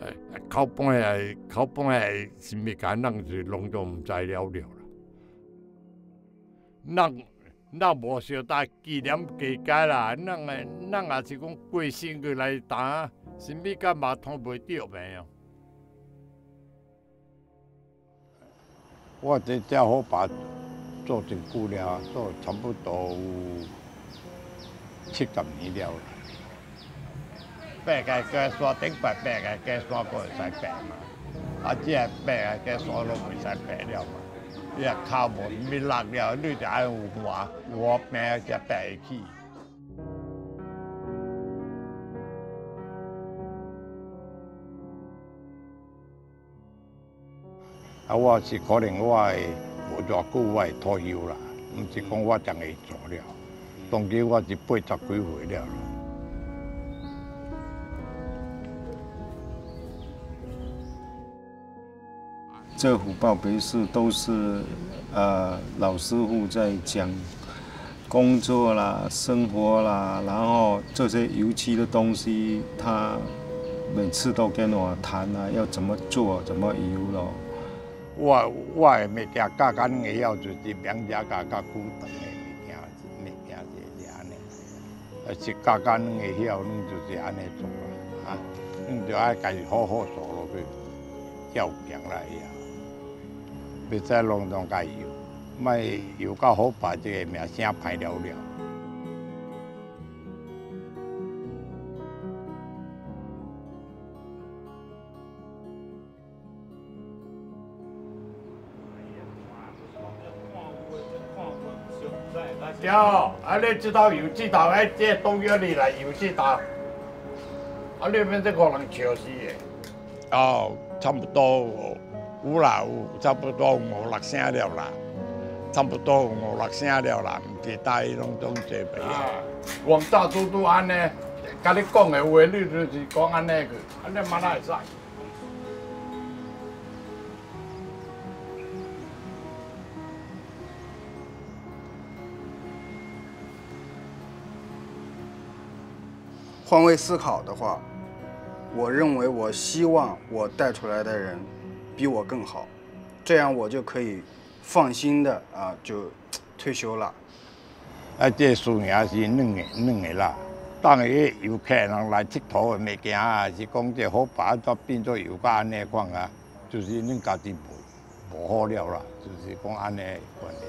诶，靠半下，靠半下，是物件，咱是拢都毋知了了啦。咱咱无小大纪念加改啦，咱诶，咱也是讲过身去来打，是物甲马桶袂着袂哦。我这只火把做真久了，做差不多有七十年了。白个加刷顶白，白个加刷过会使白嘛？啊，只个白个加刷拢袂使白了嘛？你啊靠无咪落了，你就爱有活活命才白会起。啊，我是可能我会无偌久我会退休啦，毋是讲我真会做了。当今我是八十几岁了。这虎豹别墅都是呃老师傅在讲工作啦、生活啦，然后这些油漆的东西，他每次都跟我谈啊，要怎么做、怎么油咯。我我的物件加减会晓就是两家加加古董的物件，物件就是安尼。呃，是加减会晓，恁就是安尼做啦，啊，恁就爱家己好好做落去，较有强来呀。别再弄弄加油，莫油到好把这个名声排了了。对，啊，你这道油这道哎，这东约里来油这道，啊，你们这个人笑死的。哦，差不多有啦，有差不多五六声了啦，差不多五六声了啦，唔是大拢总做袂啊。王大都都安尼，甲你讲的话，你就是讲安尼去，安尼嘛哪会使？换位思考的话，我认为我希望我带出来的人比我更好，这样我就可以放心的啊就退休了。啊，这输赢是两个两个啦。当然游客人来佚佗的物件啊，是讲这好把都变做油价安尼款啊，就是恁家己无无好了啦，就是讲安尼关系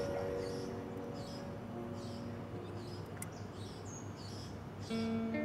啦。